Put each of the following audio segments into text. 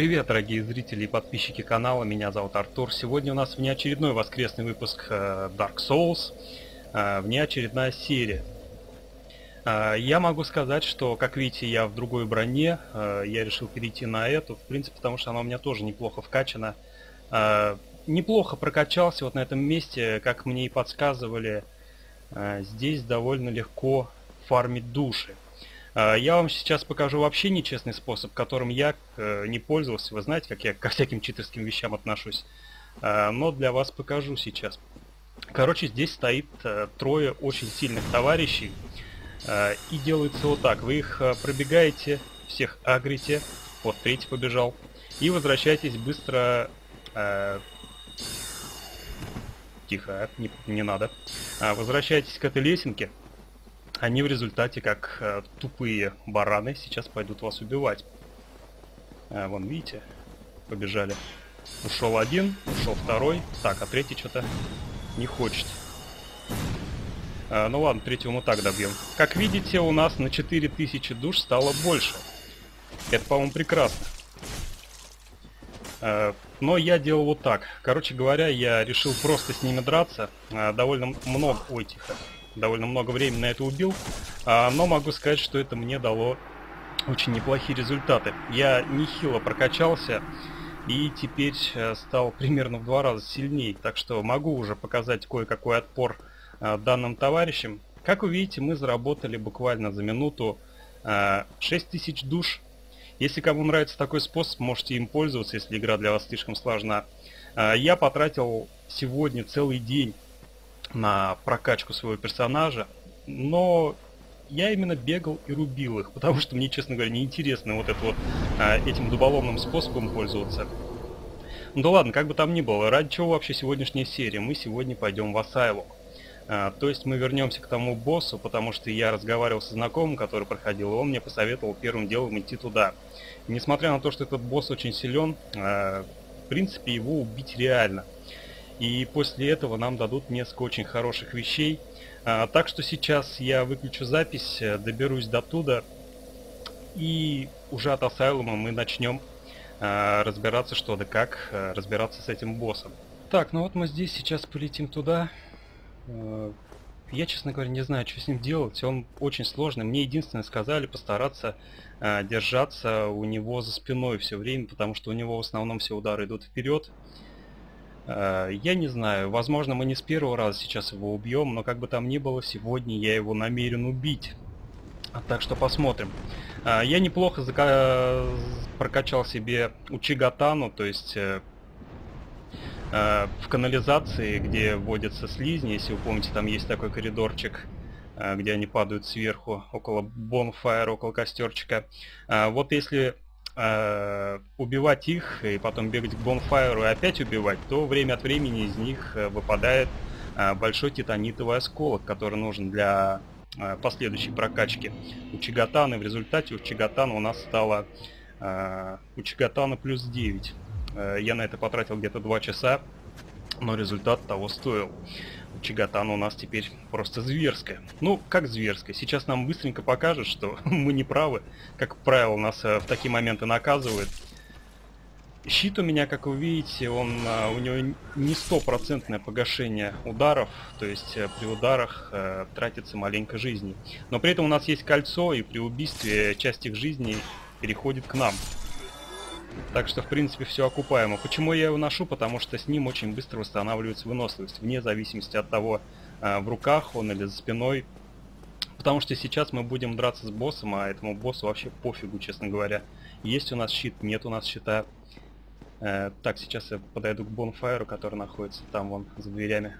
Привет, дорогие зрители и подписчики канала, меня зовут Артур. Сегодня у нас внеочередной воскресный выпуск э, Dark Souls, э, внеочередная серия. Э, я могу сказать, что, как видите, я в другой броне, я решил перейти на эту, в принципе, потому что она у меня тоже неплохо вкачана. Неплохо прокачался вот на этом месте, как мне и подсказывали, здесь довольно легко фармить души. А, я вам сейчас покажу вообще нечестный способ, которым я э, не пользовался. Вы знаете, как я ко всяким читерским вещам отношусь. А, но для вас покажу сейчас. Короче, здесь стоит э, трое очень сильных товарищей. А, и делается вот так. Вы их пробегаете, всех агрите. Вот, третий побежал. И возвращайтесь быстро... Тихо, не, не надо. Возвращайтесь к этой лесенке они в результате, как э, тупые бараны, сейчас пойдут вас убивать. А, вон, видите, побежали. Ушел один, ушел второй. Так, а третий что-то не хочет. А, ну ладно, третьего мы так добьем. Как видите, у нас на 4000 душ стало больше. Это, по-моему, прекрасно. А, но я делал вот так. Короче говоря, я решил просто с ними драться. Довольно много... Ой, тихо довольно много времени на это убил, а, но могу сказать, что это мне дало очень неплохие результаты. Я нехило прокачался и теперь э, стал примерно в два раза сильнее, так что могу уже показать кое-какой отпор э, данным товарищам. Как вы видите, мы заработали буквально за минуту 6000 э, душ. Если кому нравится такой способ, можете им пользоваться, если игра для вас слишком сложна. Я потратил сегодня целый день на прокачку своего персонажа, но я именно бегал и рубил их, потому что мне, честно говоря, неинтересно вот это вот а, этим дуболомным способом пользоваться. Ну да ладно, как бы там ни было, ради чего вообще сегодняшняя серия? Мы сегодня пойдем в Асайлум. А, то есть мы вернемся к тому боссу, потому что я разговаривал со знакомым, который проходил, и он мне посоветовал первым делом идти туда. Несмотря на то, что этот босс очень силен, а, в принципе его убить реально. И после этого нам дадут несколько очень хороших вещей. А, так что сейчас я выключу запись, э, доберусь до туда. И уже от Асайлума мы начнем а, разбираться что да как, а, разбираться с этим боссом. Так, ну вот мы здесь сейчас полетим туда. Э, я, честно говоря, не знаю, что с ним делать. Он очень сложный. Мне единственное сказали постараться э, держаться у него за спиной все время, потому что у него в основном все удары идут вперед. Э, я не знаю, возможно мы не с первого раза сейчас его убьем, но как бы там ни было, сегодня я его намерен убить. Так что посмотрим. Э, я неплохо зака... прокачал себе Учигатану, то есть э, в канализации, где водятся слизни, если вы помните, там есть такой коридорчик, где они падают сверху, около бонфайра, около костерчика. Вот если э, убивать их и потом бегать к бонфайру и опять убивать, то время от времени из них э, выпадает э, большой титанитовый осколок, который нужен для последующей прокачки у Чигатаны. В результате у Чигатана у нас стало у Чигатана плюс 9. Э, я на это потратил где-то 2 часа, но результат того стоил. Чигатана у нас теперь просто зверская. Ну, как зверская? Сейчас нам быстренько покажут, что мы не правы. Как правило, нас э, в такие моменты наказывают. Щит у меня, как вы видите, он, э, у него не стопроцентное погашение ударов, то есть э, при ударах э, тратится маленько жизни. Но при этом у нас есть кольцо, и при убийстве часть их жизни переходит к нам. Так что, в принципе, все окупаемо. Почему я его ношу? Потому что с ним очень быстро восстанавливается выносливость, вне зависимости от того, а, в руках он или за спиной. Потому что сейчас мы будем драться с боссом, а этому боссу вообще пофигу, честно говоря. Есть у нас щит, нет у нас щита. Э, так, сейчас я подойду к бонфайру, который находится там, вон, за дверями.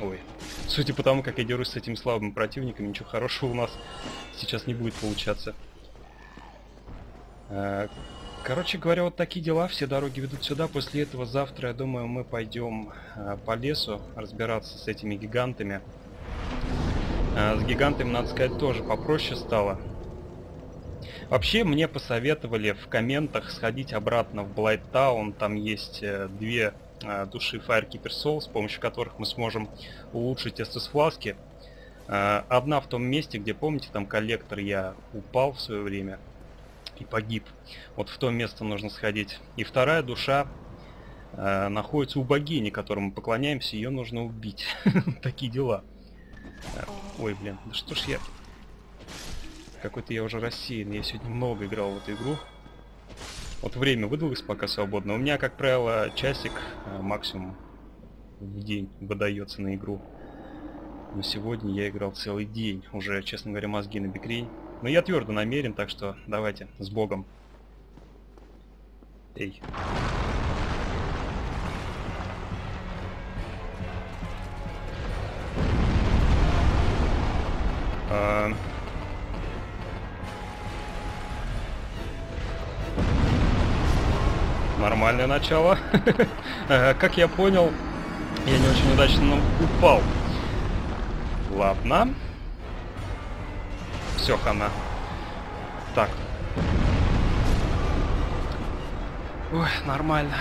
Ой. Судя по тому, как я дерусь с этими слабыми противниками, ничего хорошего у нас сейчас не будет получаться. Короче говоря, вот такие дела, все дороги ведут сюда. После этого завтра, я думаю, мы пойдем э, по лесу разбираться с этими гигантами. Э, с гигантами, надо сказать, тоже попроще стало. Вообще, мне посоветовали в комментах сходить обратно в Town. Там есть э, две э, души Firekeeper Soul, с помощью которых мы сможем улучшить эстус фласки. Э, одна в том месте, где, помните, там коллектор я упал в свое время и погиб. Вот в то место нужно сходить. И вторая душа э, находится у богини, которой мы поклоняемся, ее нужно убить. Такие дела. Э, ой, блин, да что ж я... Какой-то я уже рассеян, я сегодня много играл в эту игру. Вот время выдалось пока свободно. У меня, как правило, часик э, максимум в день выдается на игру. Но сегодня я играл целый день. Уже, честно говоря, мозги на бекрень. Но я твердо намерен, так что давайте, с Богом. Эй. А... Нормальное начало. Как я понял, я не очень удачно упал. Ладно. Все, хана. Так. Ой, нормально.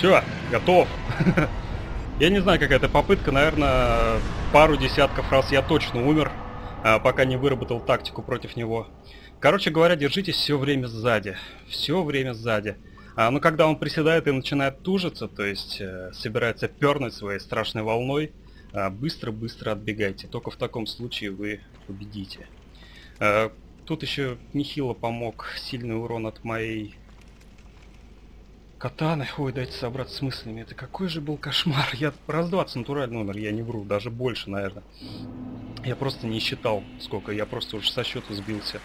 Все, готов. Я не знаю, какая это попытка, наверное, пару десятков раз я точно умер, а, пока не выработал тактику против него. Короче говоря, держитесь все время сзади. Все время сзади. А, но когда он приседает и начинает тужиться, то есть э, собирается пернуть своей страшной волной, а, быстро-быстро отбегайте. Только в таком случае вы победите. А, Тут еще нехило помог сильный урон от моей катаны. Ой, дайте собраться с мыслями. Это какой же был кошмар. Я раз 20 натуральный номер, я не вру. Даже больше, наверное. Я просто не считал, сколько. Я просто уже со счета сбился.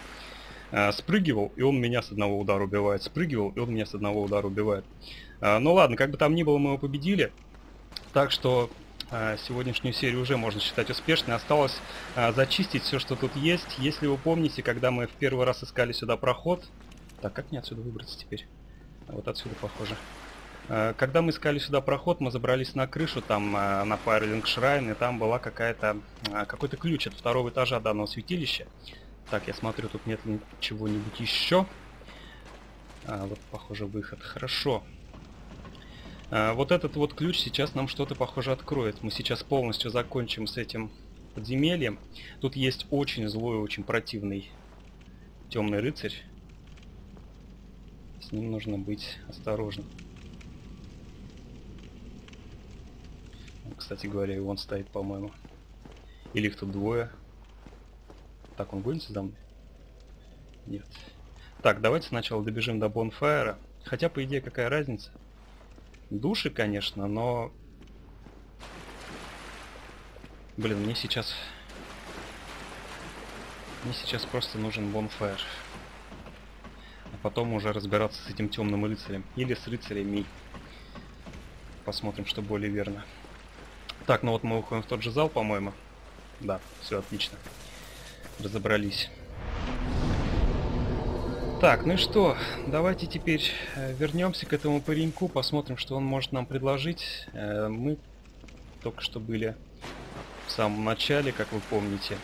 А, спрыгивал, и он меня с одного удара убивает. Спрыгивал, и он меня с одного удара убивает. А, ну ладно, как бы там ни было, мы его победили. Так что а, сегодняшнюю серию уже можно считать успешной. Осталось а, зачистить все, что тут есть. Если вы помните, когда мы в первый раз искали сюда проход... Так, как мне отсюда выбраться теперь? Вот отсюда, похоже. Э, когда мы искали сюда проход, мы забрались на крышу, там э, на Firelink Shrine, и там была какая-то э, какой-то ключ от второго этажа данного святилища. Так, я смотрю, тут нет чего-нибудь еще. А, вот, похоже, выход. Хорошо. Вот этот вот ключ сейчас нам что-то, похоже, откроет. Мы сейчас полностью закончим с этим подземельем. Тут есть очень злой, очень противный темный рыцарь. С ним нужно быть осторожным. Кстати говоря, и он стоит, по-моему. Или их тут двое. Так, он гонится за мной? Нет. Так, давайте сначала добежим до Бонфайра. Хотя, по идее, какая разница? Души, конечно, но... Блин, мне сейчас... Мне сейчас просто нужен Бонфайр. А потом уже разбираться с этим темным рыцарем. Или с рыцарями. Посмотрим, что более верно. Так, ну вот мы уходим в тот же зал, по-моему. Да, все отлично разобрались. Так, ну и что, давайте теперь э, вернемся к этому пареньку, посмотрим, что он может нам предложить. Э, мы только что были в самом начале, как вы помните.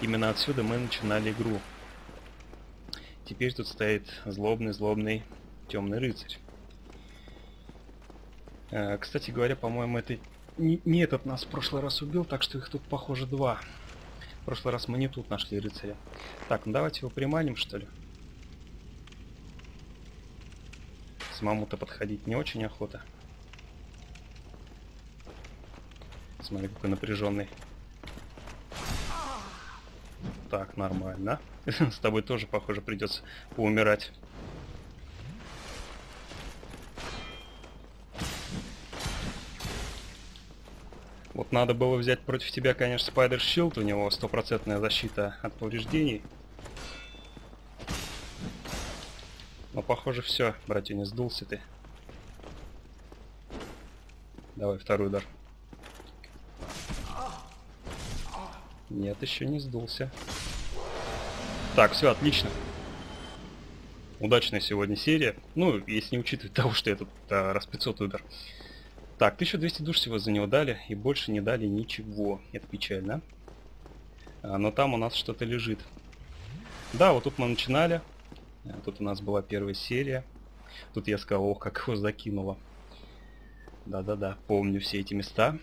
Именно отсюда мы начинали игру. Теперь тут стоит злобный-злобный темный рыцарь. Э, кстати говоря, по-моему, это не, этот нас в прошлый раз убил, так что их тут, похоже, два. В прошлый раз мы не тут нашли рыцаря. Так, ну давайте его приманим, что ли. Самому-то подходить не очень охота. Смотри, какой напряженный. Так, нормально. С тобой тоже, похоже, придется поумирать. Вот надо было взять против тебя, конечно, Spider Shield, у него стопроцентная защита от повреждений. Но похоже все, братья, не сдулся ты. Давай второй удар. Нет, еще не сдулся. Так, все, отлично. Удачная сегодня серия. Ну, если не учитывать того, что я тут а, раз 500 удар. Так, 1200 душ всего за него дали, и больше не дали ничего. Это печально. А, но там у нас что-то лежит. Да, вот тут мы начинали. А, тут у нас была первая серия. Тут я сказал, ох, как его закинуло. Да-да-да, помню все эти места.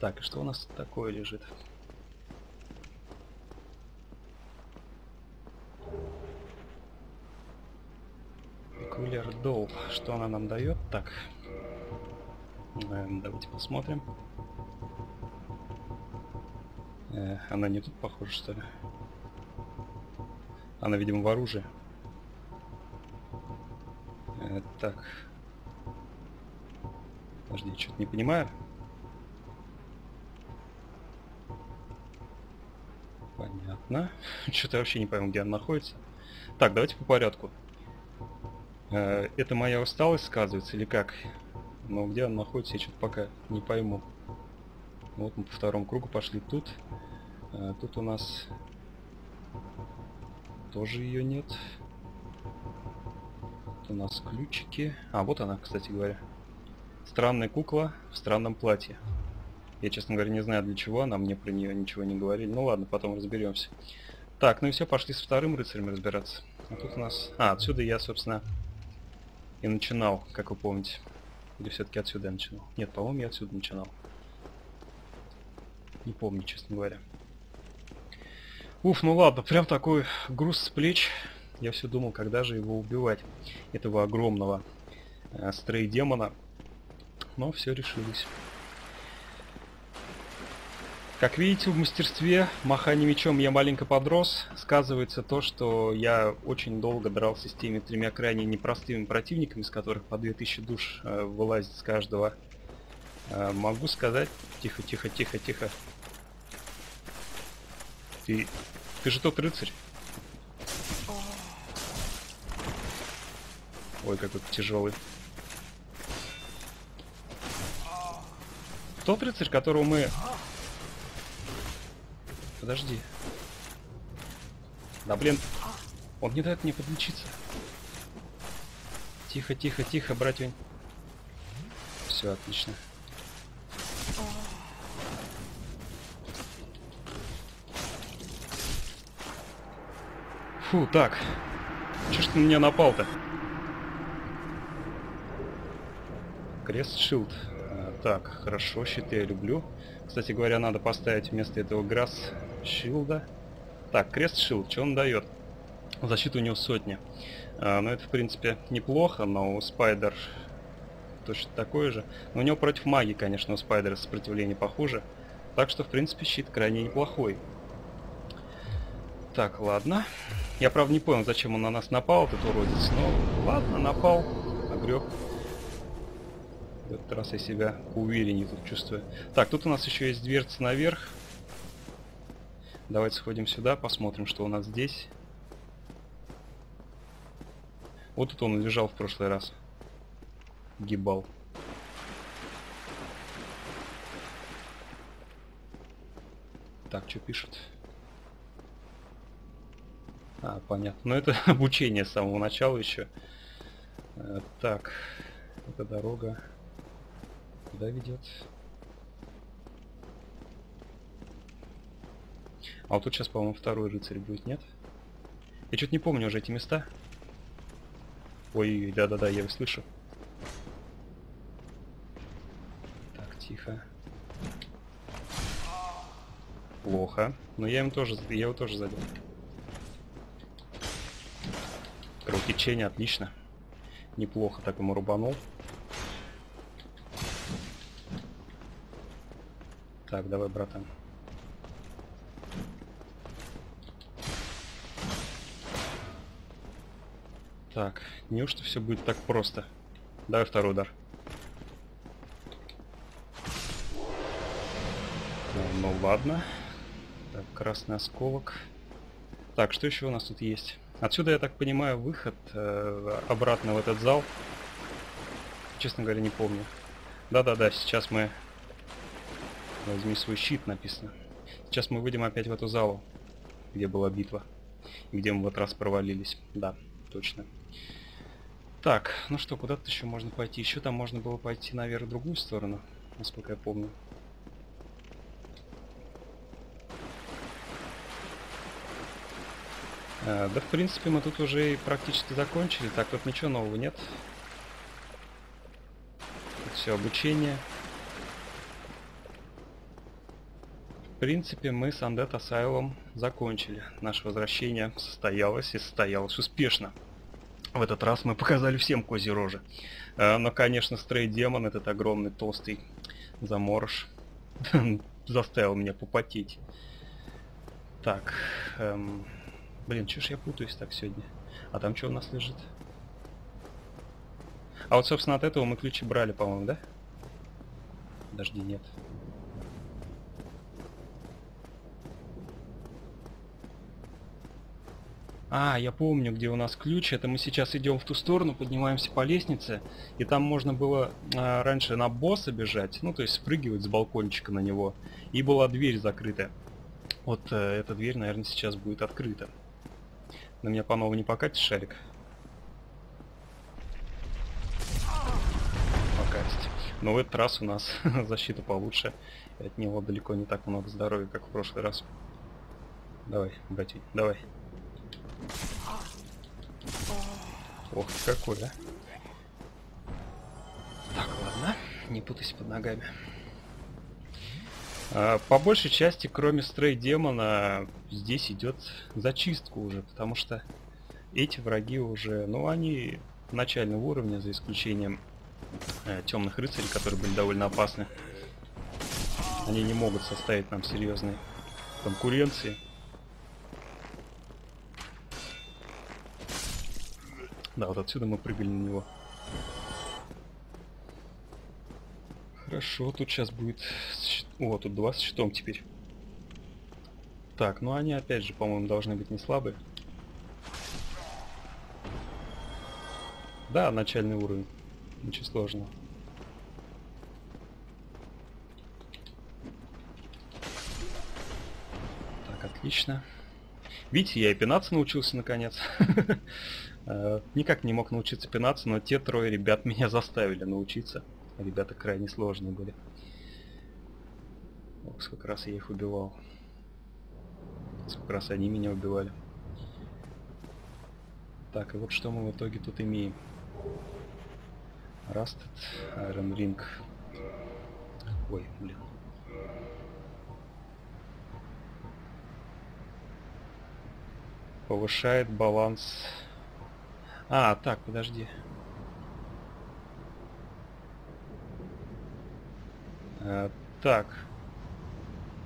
Так, и что у нас такое лежит? Кулер Дол. Что она нам дает? Так, Давайте посмотрим. Э, она не тут похожа, что ли? Она, видимо, в оружии. Э, так. Подожди, что-то не понимаю. Понятно. Что-то вообще не пойму, где она находится. Так, давайте по порядку. Э, это моя усталость сказывается или как? Но где он находится, я что-то пока не пойму. Вот мы по второму кругу пошли тут. А, тут у нас тоже ее нет. Тут у нас ключики. А, вот она, кстати говоря. Странная кукла в странном платье. Я, честно говоря, не знаю для чего она, мне про нее ничего не говорили. Ну ладно, потом разберемся. Так, ну и все, пошли с вторым рыцарем разбираться. А тут у нас... А, отсюда я, собственно, и начинал, как вы помните. Или все-таки отсюда я начинал? Нет, по-моему, я отсюда начинал. Не помню, честно говоря. Уф, ну ладно, прям такой груз с плеч. Я все думал, когда же его убивать. Этого огромного э, стрей-демона. Но все решилось. Как видите, в мастерстве махания мечом я маленько подрос. Сказывается то, что я очень долго дрался с теми тремя крайне непростыми противниками, из которых по 2000 душ э, вылазит с каждого. Э, могу сказать... Тихо, тихо, тихо, тихо. Ты... Ты же тот рыцарь. Ой, какой тяжелый. Тот рыцарь, которого мы Подожди. Да блин. Он не дает мне подлечиться. Тихо, тихо, тихо, братья. Все отлично. Фу, так. Че ж ты на меня напал-то? Крест шилд. А, так, хорошо, щиты я люблю. Кстати говоря, надо поставить вместо этого грасс шилда. Так, крест шилд, что он дает? Защита у него сотня. А, ну, это, в принципе, неплохо, но у Спайдер точно такое же. Но у него против магии, конечно, у Спайдера сопротивление похуже. Так что, в принципе, щит крайне неплохой. Так, ладно. Я, правда, не понял, зачем он на нас напал, этот уродец. Но ладно, напал, огреб. В этот раз я себя увереннее тут чувствую. Так, тут у нас еще есть дверца наверх. Давайте сходим сюда, посмотрим, что у нас здесь. Вот тут он лежал в прошлый раз. Гибал. Так, что пишут? А, понятно. Но это обучение с самого начала еще. Э, так, эта дорога куда ведет? А вот тут сейчас, по-моему, второй рыцарь будет, нет? Я что-то не помню уже эти места. Ой, да-да-да, я его слышу. Так, тихо. Плохо. Но я им тоже, я его тоже задел. Кровотечение, отлично. Неплохо так ему рубанул. Так, давай, братан. Так, неужто все будет так просто? Давай второй удар. Ну, ладно. Так, красный осколок. Так, что еще у нас тут есть? Отсюда, я так понимаю, выход э, обратно в этот зал. Честно говоря, не помню. Да-да-да, сейчас мы... Возьми свой щит, написано. Сейчас мы выйдем опять в эту залу, где была битва. Где мы в этот раз провалились. Да, точно. Так, ну что, куда-то еще можно пойти. Еще там можно было пойти наверх в другую сторону, насколько я помню. А, да, в принципе, мы тут уже и практически закончили. Так, тут ничего нового нет. Тут все обучение. В принципе, мы с Undead Asylum закончили. Наше возвращение состоялось и состоялось успешно. В этот раз мы показали всем кози рожи. Э, но, конечно, Стрей Демон, этот огромный толстый заморож, заставил меня попотеть. Так, эм... блин, чё ж я путаюсь так сегодня? А там что у нас лежит? А вот, собственно, от этого мы ключи брали, по-моему, да? Подожди, нет. А, я помню, где у нас ключ. Это мы сейчас идем в ту сторону, поднимаемся по лестнице. И там можно было а, раньше на босса бежать. Ну, то есть спрыгивать с балкончика на него. И была дверь закрыта. Вот э, эта дверь, наверное, сейчас будет открыта. На меня по-новому не покатит шарик. Покатить. Но в этот раз у нас защита получше. От него далеко не так много здоровья, как в прошлый раз. Давай, братья, давай. Ох, какой, а. Так, ладно. Не путайся под ногами. А, по большей части, кроме стрей демона, здесь идет зачистка уже, потому что эти враги уже, ну, они начального уровня, за исключением э, темных рыцарей, которые были довольно опасны. Они не могут составить нам серьезной конкуренции. Да, вот отсюда мы прыгали на него. Хорошо, тут сейчас будет... О, тут два с щитом теперь. Так, ну они опять же, по-моему, должны быть не слабые. Да, начальный уровень. Ничего сложного. Так, отлично. Видите, я и пинаться научился наконец. Э, никак не мог научиться пинаться, но те трое ребят меня заставили научиться. Ребята крайне сложные были. Ох, сколько раз я их убивал. Сколько раз они меня убивали. Так, и вот что мы в итоге тут имеем. Rusted Iron Ring. Ой, блин. Повышает баланс. А, так, подожди. А, так.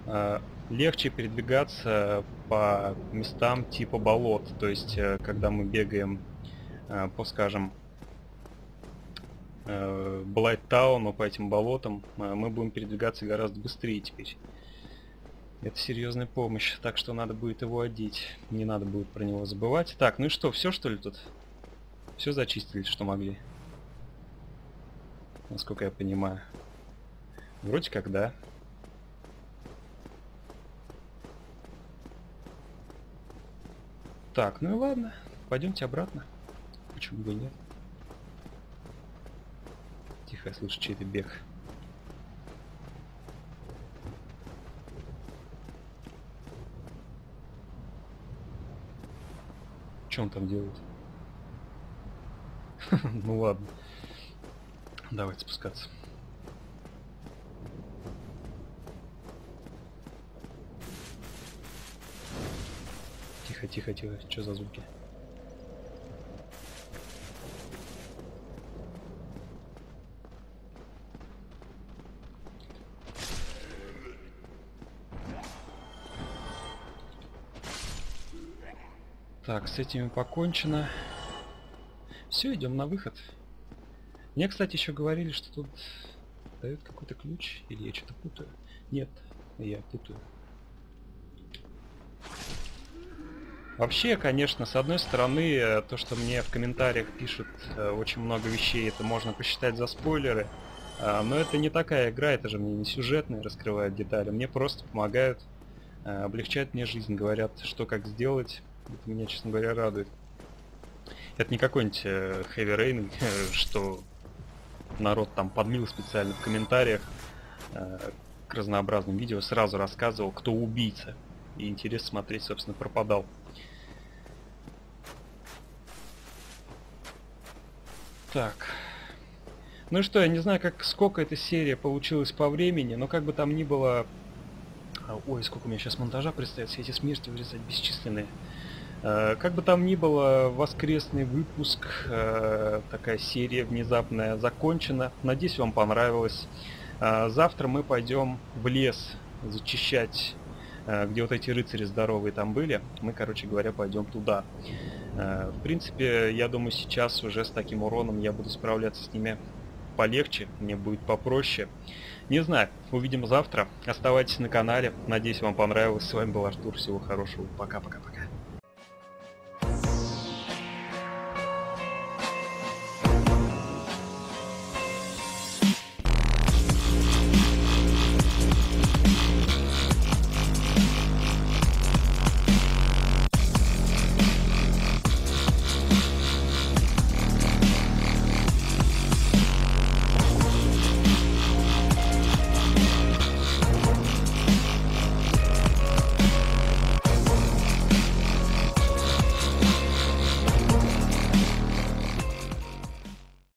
А, легче передвигаться по местам типа болот. То есть, э, когда мы бегаем э, по, скажем, Блайттауну, по этим болотам, мы будем передвигаться гораздо быстрее теперь. Это серьезная помощь, так что надо будет его одеть. Не надо будет про него забывать. Так, ну и что, все что ли тут? Все зачистили, что могли? Насколько я понимаю. Вроде как да. Так, ну и ладно. Пойдемте обратно. Почему бы и нет? Тихо, я слышу чей-то бег. Что он там делает? Ну ладно. Давайте спускаться. Тихо, тихо, тихо. Что за звуки? Так, с этими покончено. Все, идем на выход. Мне, кстати, еще говорили, что тут дают какой-то ключ. Или я что-то путаю? Нет, я путаю. Вообще, конечно, с одной стороны, э, то, что мне в комментариях пишут э, очень много вещей, это можно посчитать за спойлеры. А, но это не такая игра, это же мне не сюжетные раскрывают детали. Мне просто помогают, э, облегчают мне жизнь, говорят, что как сделать. Это меня, честно говоря, радует. Это не какой-нибудь Heavy Rain, что народ там подлил специально в комментариях к разнообразным видео, сразу рассказывал, кто убийца. И интерес смотреть, собственно, пропадал. Так. Ну что, я не знаю, как сколько эта серия получилась по времени, но как бы там ни было... А, ой, сколько у меня сейчас монтажа предстоит, все эти смерти вырезать бесчисленные. Э, как бы там ни было, воскресный выпуск, э, такая серия внезапная закончена. Надеюсь, вам понравилось. Э, завтра мы пойдем в лес зачищать, где вот эти рыцари здоровые там были. Мы, короче говоря, пойдем туда. В принципе, я думаю, сейчас уже с таким уроном я буду справляться с ними полегче, мне будет попроще. Не знаю, увидим завтра. Оставайтесь на канале. Надеюсь, вам понравилось. С вами был Артур. Всего хорошего. Пока-пока-пока.